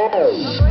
Oh.